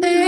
Hey,